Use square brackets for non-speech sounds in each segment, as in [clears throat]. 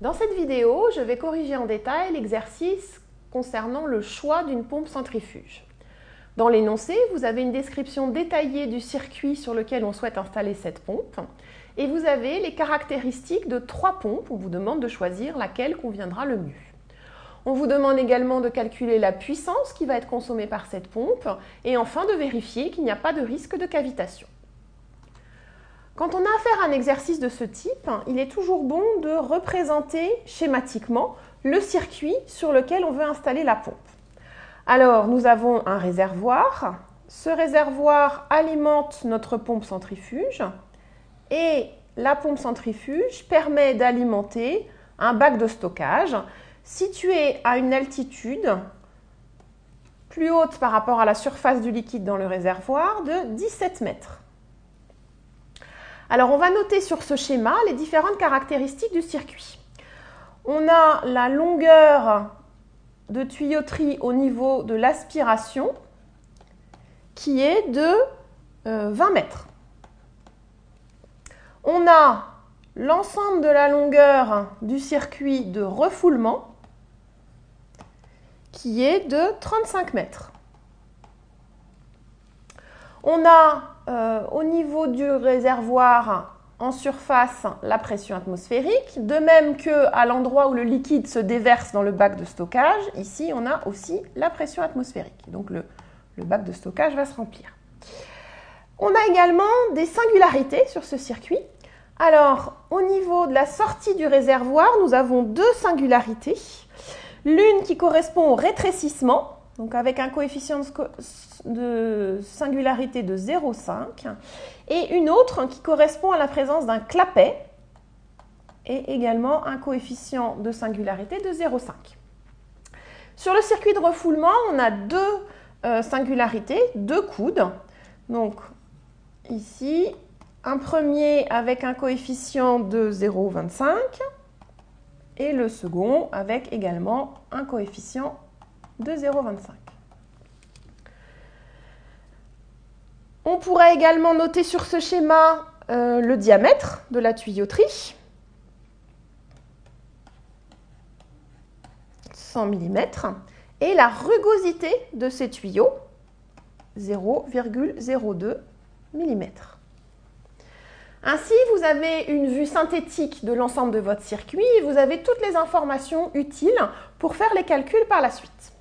Dans cette vidéo, je vais corriger en détail l'exercice concernant le choix d'une pompe centrifuge. Dans l'énoncé, vous avez une description détaillée du circuit sur lequel on souhaite installer cette pompe et vous avez les caractéristiques de trois pompes. On vous demande de choisir laquelle conviendra le mieux. On vous demande également de calculer la puissance qui va être consommée par cette pompe et enfin de vérifier qu'il n'y a pas de risque de cavitation. Quand on a affaire à un exercice de ce type, il est toujours bon de représenter schématiquement le circuit sur lequel on veut installer la pompe. Alors, nous avons un réservoir. Ce réservoir alimente notre pompe centrifuge et la pompe centrifuge permet d'alimenter un bac de stockage situé à une altitude plus haute par rapport à la surface du liquide dans le réservoir de 17 mètres. Alors on va noter sur ce schéma les différentes caractéristiques du circuit. On a la longueur de tuyauterie au niveau de l'aspiration qui est de 20 euh, mètres. On a l'ensemble de la longueur du circuit de refoulement qui est de 35 mètres. On a euh, au niveau du réservoir en surface la pression atmosphérique, de même que à l'endroit où le liquide se déverse dans le bac de stockage, ici on a aussi la pression atmosphérique. Donc le, le bac de stockage va se remplir. On a également des singularités sur ce circuit. Alors, au niveau de la sortie du réservoir, nous avons deux singularités. L'une qui correspond au rétrécissement, donc avec un coefficient de singularité de 0,5, et une autre qui correspond à la présence d'un clapet, et également un coefficient de singularité de 0,5. Sur le circuit de refoulement, on a deux euh, singularités, deux coudes. Donc ici, un premier avec un coefficient de 0,25 et le second avec également un coefficient de 0,25. On pourrait également noter sur ce schéma euh, le diamètre de la tuyauterie. 100 mm et la rugosité de ces tuyaux 0,02 mm. Ainsi, vous avez une vue synthétique de l'ensemble de votre circuit et vous avez toutes les informations utiles pour faire les calculs par la suite.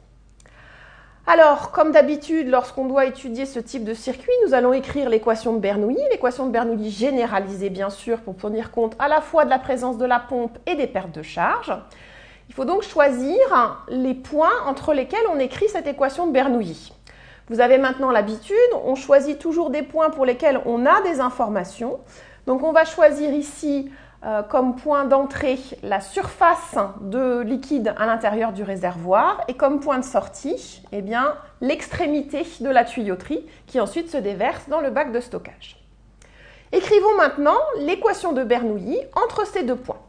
Alors, comme d'habitude, lorsqu'on doit étudier ce type de circuit, nous allons écrire l'équation de Bernoulli, l'équation de Bernoulli généralisée bien sûr pour tenir compte à la fois de la présence de la pompe et des pertes de charge. Il faut donc choisir les points entre lesquels on écrit cette équation de Bernoulli. Vous avez maintenant l'habitude, on choisit toujours des points pour lesquels on a des informations. Donc on va choisir ici euh, comme point d'entrée la surface de liquide à l'intérieur du réservoir et comme point de sortie, eh bien, l'extrémité de la tuyauterie qui ensuite se déverse dans le bac de stockage. Écrivons maintenant l'équation de Bernoulli entre ces deux points.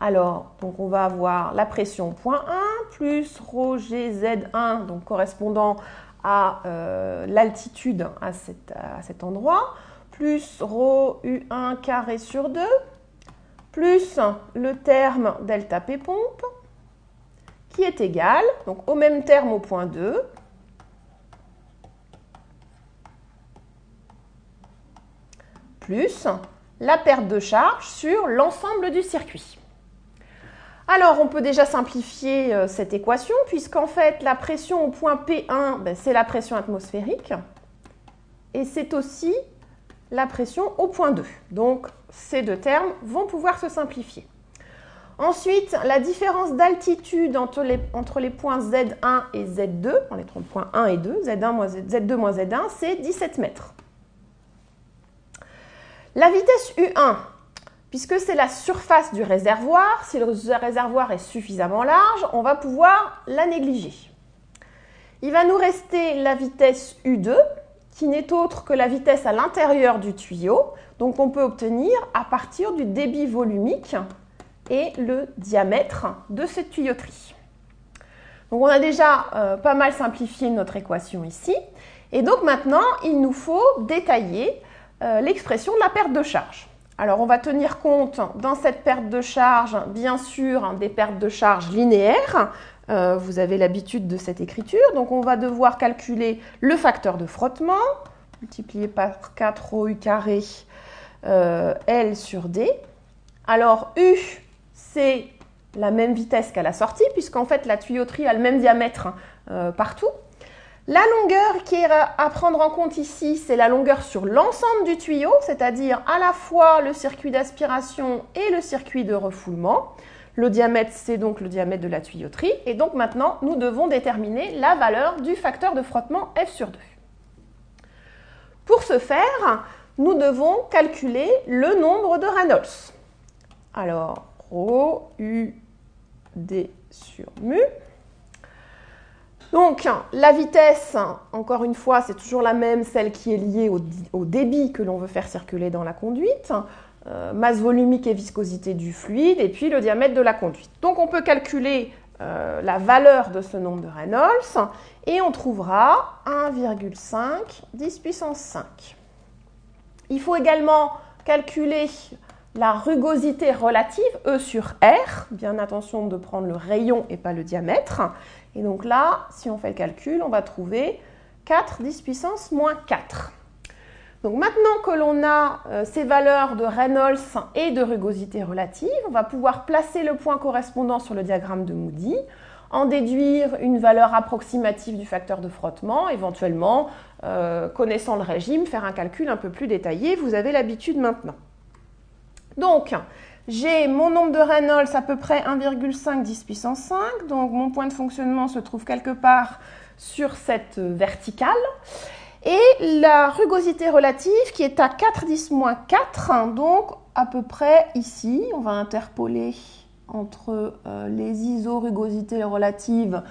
Alors, donc on va avoir la pression point 1 plus rho gz1, donc correspondant à euh, l'altitude à cet endroit, plus rho U1 carré sur 2, plus le terme delta P pompe, qui est égal, donc au même terme au point 2, plus la perte de charge sur l'ensemble du circuit. Alors, on peut déjà simplifier euh, cette équation, puisqu'en fait, la pression au point P1, ben, c'est la pression atmosphérique, et c'est aussi la pression au point 2. Donc ces deux termes vont pouvoir se simplifier. Ensuite, la différence d'altitude entre les, points Z1 et Z2, les points 1 et 2, Z1 moins Z, Z2 moins Z1, c'est 17 mètres. La vitesse U1, puisque c'est la surface du réservoir, si le réservoir est suffisamment large, on va pouvoir la négliger. Il va nous rester la vitesse U2, qui n'est autre que la vitesse à l'intérieur du tuyau. Donc on peut obtenir à partir du débit volumique et le diamètre de cette tuyauterie. Donc on a déjà euh, pas mal simplifié notre équation ici. Et donc maintenant, il nous faut détailler euh, l'expression de la perte de charge. Alors on va tenir compte dans cette perte de charge, bien sûr, des pertes de charge linéaires. Euh, vous avez l'habitude de cette écriture. Donc on va devoir calculer le facteur de frottement, multiplié par 4 au U carré euh, L sur D. Alors U, c'est la même vitesse qu'à la sortie, puisqu'en fait la tuyauterie a le même diamètre euh, partout. La longueur qui est à prendre en compte ici, c'est la longueur sur l'ensemble du tuyau, c'est-à-dire à la fois le circuit d'aspiration et le circuit de refoulement. Le diamètre, c'est donc le diamètre de la tuyauterie. Et donc maintenant, nous devons déterminer la valeur du facteur de frottement F sur 2. Pour ce faire, nous devons calculer le nombre de Reynolds. Alors, ρ, U, D sur mu. Donc, la vitesse, encore une fois, c'est toujours la même, celle qui est liée au, débit que l'on veut faire circuler dans la conduite, euh, masse volumique et viscosité du fluide, et puis le diamètre de la conduite. Donc, on peut calculer euh, la valeur de ce nombre de Reynolds, et on trouvera 1,5 10 puissance 5. Il faut également calculer la rugosité relative, E sur R, bien attention de prendre le rayon et pas le diamètre, et donc là, si on fait le calcul, on va trouver 4 10 puissance moins 4. Donc maintenant que l'on a euh, ces valeurs de Reynolds et de rugosité relative, on va pouvoir placer le point correspondant sur le diagramme de Moody, en déduire une valeur approximative du facteur de frottement, éventuellement, euh, connaissant le régime, faire un calcul un peu plus détaillé. Vous avez l'habitude maintenant. Donc, j'ai mon nombre de Reynolds à peu près 1,5 10 puissance 5. Donc mon point de fonctionnement se trouve quelque part sur cette verticale. Et la rugosité relative qui est à 4 10 moins 4. Donc à peu près ici, on va interpoler entre euh, les isorugosités relatives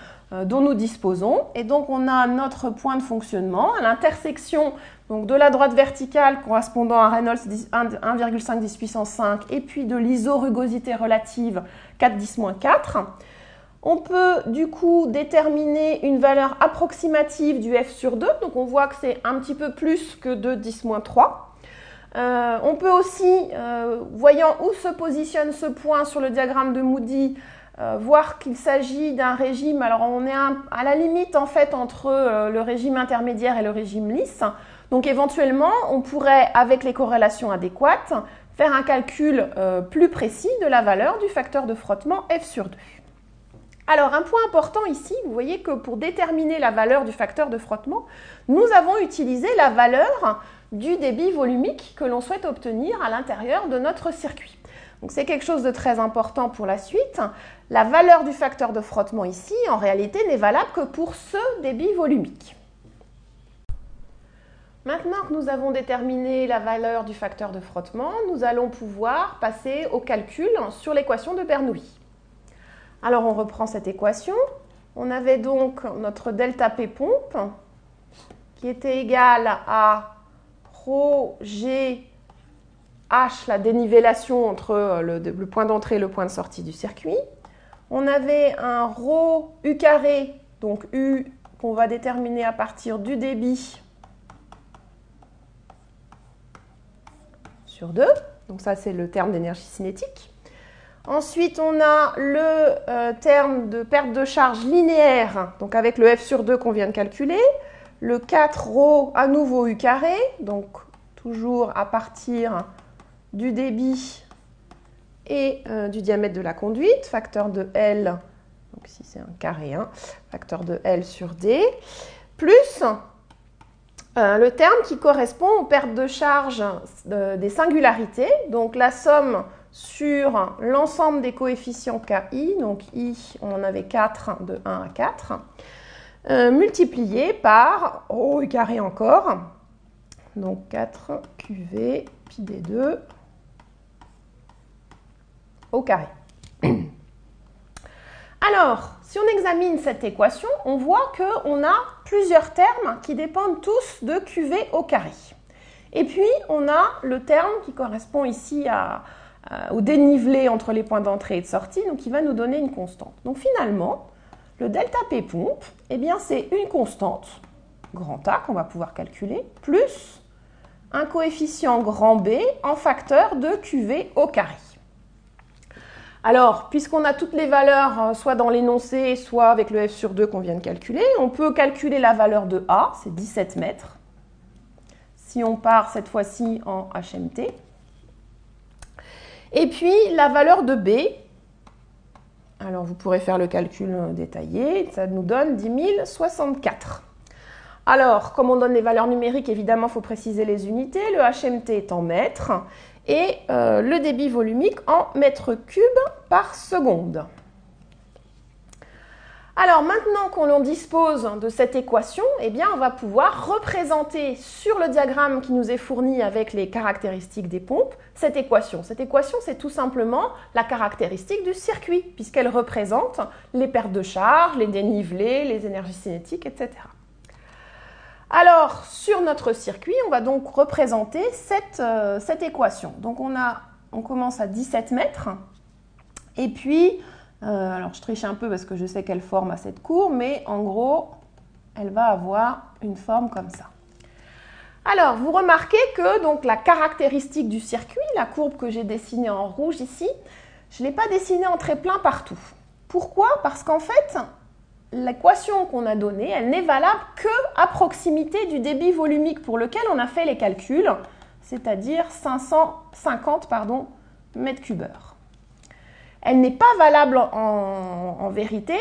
dont nous disposons. Et donc on a notre point de fonctionnement à l'intersection donc de la droite verticale correspondant à Reynolds 1,5 10 puissance 5 et puis de l'isorugosité relative 4 10 4. On peut du coup déterminer une valeur approximative du f sur 2, donc on voit que c'est un petit peu plus que 2 10 3. Euh, on peut aussi, euh, voyant où se positionne ce point sur le diagramme de Moody, euh, voir qu'il s'agit d'un régime, alors on est à la limite en fait entre le régime intermédiaire et le régime lisse. Donc éventuellement, on pourrait, avec les corrélations adéquates, faire un calcul plus précis de la valeur du facteur de frottement F sur 2. Alors un point important ici, vous voyez que pour déterminer la valeur du facteur de frottement, nous avons utilisé la valeur du débit volumique que l'on souhaite obtenir à l'intérieur de notre circuit. Donc c'est quelque chose de très important pour la suite. La valeur du facteur de frottement ici, en réalité, n'est valable que pour ce débit volumique. Maintenant que nous avons déterminé la valeur du facteur de frottement, nous allons pouvoir passer au calcul sur l'équation de Bernoulli. Alors on reprend cette équation. On avait donc notre delta P pompe qui était égal à rho G H, la dénivellation entre euh, le, point d'entrée et le point de sortie du circuit. On avait un rho U carré, donc U qu'on va déterminer à partir du débit sur 2. Donc ça, c'est le terme d'énergie cinétique. Ensuite, on a le euh, terme de perte de charge linéaire, donc avec le F sur 2 qu'on vient de calculer le 4 rho à nouveau U carré, donc toujours à partir du débit et euh, du diamètre de la conduite, facteur de L, donc ici c'est un carré, hein, facteur de L sur D, plus euh, le terme qui correspond aux pertes de charge des singularités, donc la somme sur l'ensemble des coefficients KI, donc I, on en avait 4 de 1 à 4, euh, multiplié par U carré encore. Donc 4 QV pi D2 carré. [clears throat] Alors, si on examine cette équation, on voit qu'on a plusieurs termes qui dépendent tous de QV au carré. Et puis, on a le terme qui correspond ici au dénivelé entre les points d'entrée et de sortie, donc qui va nous donner une constante. Donc finalement, le delta P pompe, eh bien, c'est une constante, grand A, qu'on va pouvoir calculer, plus un coefficient grand B en facteur de QV au carré. Alors, puisqu'on a toutes les valeurs, euh, soit dans l'énoncé, soit avec le f sur 2 qu'on vient de calculer, on peut calculer la valeur de A, c'est 17 mètres. Si on part cette fois-ci en HMT. Et puis, la valeur de B, alors vous pourrez faire le calcul euh, détaillé, ça nous donne 10 064. Alors, comme on donne les valeurs numériques, évidemment, il faut préciser les unités. Le HMT est en mètres et euh, le débit volumique en mètres cubes par seconde. Alors maintenant qu'on dispose de cette équation, eh on va pouvoir représenter sur le diagramme qui nous est fourni avec les caractéristiques des pompes cette équation. Cette équation, c'est tout simplement la caractéristique du circuit, puisqu'elle représente les pertes de charge, les dénivelés, les énergies cinétiques, etc. Alors, sur notre circuit, on va donc représenter cette, euh, équation. Donc, on, a, on commence à 17 mètres. Et puis, euh, alors je triche un peu parce que je sais quelle forme a cette courbe, mais en gros, elle va avoir une forme comme ça. Alors, vous remarquez que donc, la caractéristique du circuit, la courbe que j'ai dessinée en rouge ici, je ne l'ai pas dessinée en très plein partout. Pourquoi? Parce qu'en fait, l'équation qu'on a donnée, elle n'est valable que à proximité du débit volumique pour lequel on a fait les calculs, c'est-à-dire 550 pardon, mètres cubeurs. Elle n'est pas valable en, en vérité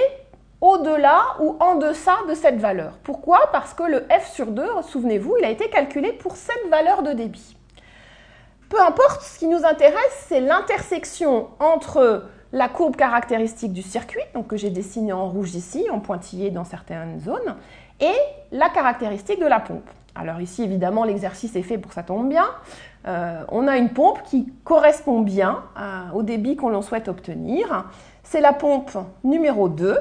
au-delà ou en deçà de cette valeur. Pourquoi? Parce que le F sur 2, souvenez-vous, il a été calculé pour cette valeur de débit. Peu importe, ce qui nous intéresse, c'est l'intersection entre la courbe caractéristique du circuit, donc que j'ai dessiné en rouge ici, en pointillé dans certaines zones, et la caractéristique de la pompe. Alors ici, évidemment, l'exercice est fait pour que ça tombe bien. Euh, on a une pompe qui correspond bien euh, au débit qu'on souhaite obtenir. C'est la pompe numéro 2,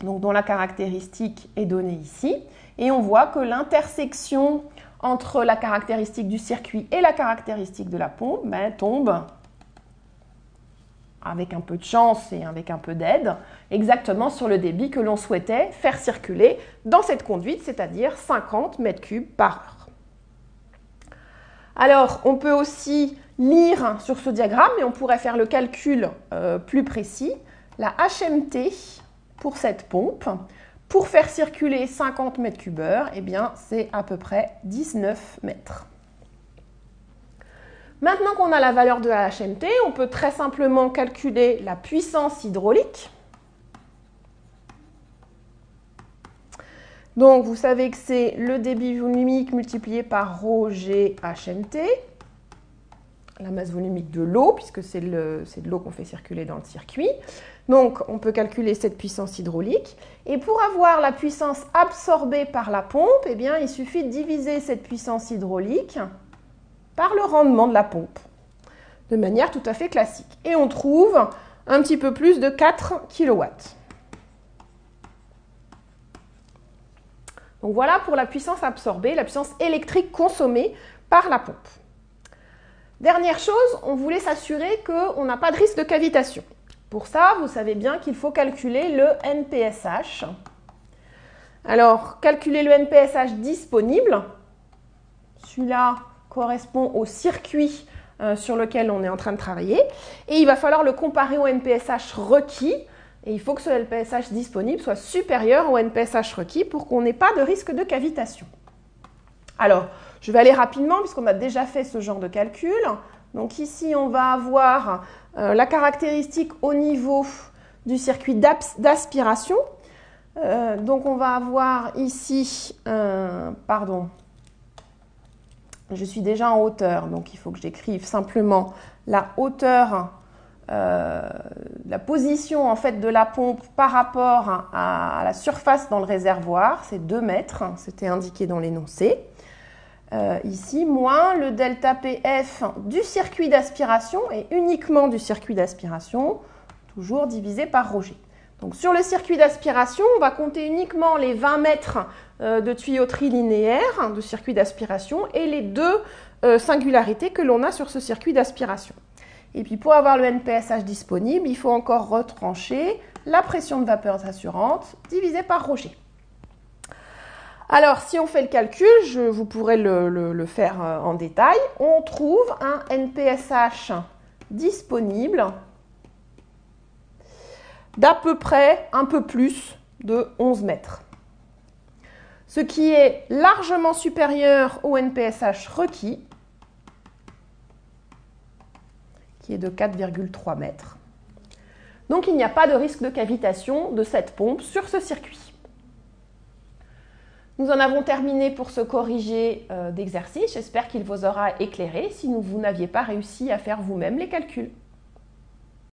donc dont la caractéristique est donnée ici. Et on voit que l'intersection entre la caractéristique du circuit et la caractéristique de la pompe ben, tombe avec un peu de chance et avec un peu d'aide, exactement sur le débit que l'on souhaitait faire circuler dans cette conduite, c'est-à-dire 50 mètres cubes par heure. Alors, on peut aussi lire sur ce diagramme, et on pourrait faire le calcul euh, plus précis, la HMT pour cette pompe. Pour faire circuler 50 mètres cubes heure, eh bien, c'est à peu près 19 mètres. Maintenant qu'on a la valeur de la HMT, on peut très simplement calculer la puissance hydraulique. Donc vous savez que c'est le débit volumique multiplié par ρ G HMT, la masse volumique de l'eau, puisque c'est de l'eau qu'on fait circuler dans le circuit. Donc on peut calculer cette puissance hydraulique. Et pour avoir la puissance absorbée par la pompe, eh bien, il suffit de diviser cette puissance hydraulique par le rendement de la pompe, de manière tout à fait classique. Et on trouve un petit peu plus de 4 kW. Donc voilà pour la puissance absorbée, la puissance électrique consommée par la pompe. Dernière chose, on voulait s'assurer qu'on n'a pas de risque de cavitation. Pour ça, vous savez bien qu'il faut calculer le NPSH. Alors, calculer le NPSH disponible, celui-là, correspond au circuit euh, sur lequel on est en train de travailler. Et il va falloir le comparer au NPSH requis. Et il faut que ce NPSH disponible soit supérieur au NPSH requis pour qu'on n'ait pas de risque de cavitation. Alors, je vais aller rapidement puisqu'on a déjà fait ce genre de calcul. Donc ici, on va avoir euh, la caractéristique au niveau du circuit d'aspiration. Euh, donc on va avoir ici, pardon, je suis déjà en hauteur, donc il faut que j'écrive simplement la hauteur, euh, la position en fait de la pompe par rapport à, la surface dans le réservoir, c'est 2 mètres, c'était indiqué dans l'énoncé. Euh, ici, moins le delta PF du circuit d'aspiration et uniquement du circuit d'aspiration, toujours divisé par Roger. Donc sur le circuit d'aspiration, on va compter uniquement les 20 mètres euh, de tuyauterie linéaire, de circuit d'aspiration, et les deux euh, singularités que l'on a sur ce circuit d'aspiration. Et puis pour avoir le NPSH disponible, il faut encore retrancher la pression de vapeur assurante divisée par Roger. Alors, si on fait le calcul, je, vous pourrez le, faire euh, en détail, on trouve un NPSH disponible d'à peu près un peu plus de 11 mètres. Ce qui est largement supérieur au NPSH requis, qui est de 4,3 mètres. Donc il n'y a pas de risque de cavitation de cette pompe sur ce circuit. Nous en avons terminé pour ce corrigé euh, d'exercice. J'espère qu'il vous aura éclairé si vous n'aviez pas réussi à faire vous-même les calculs.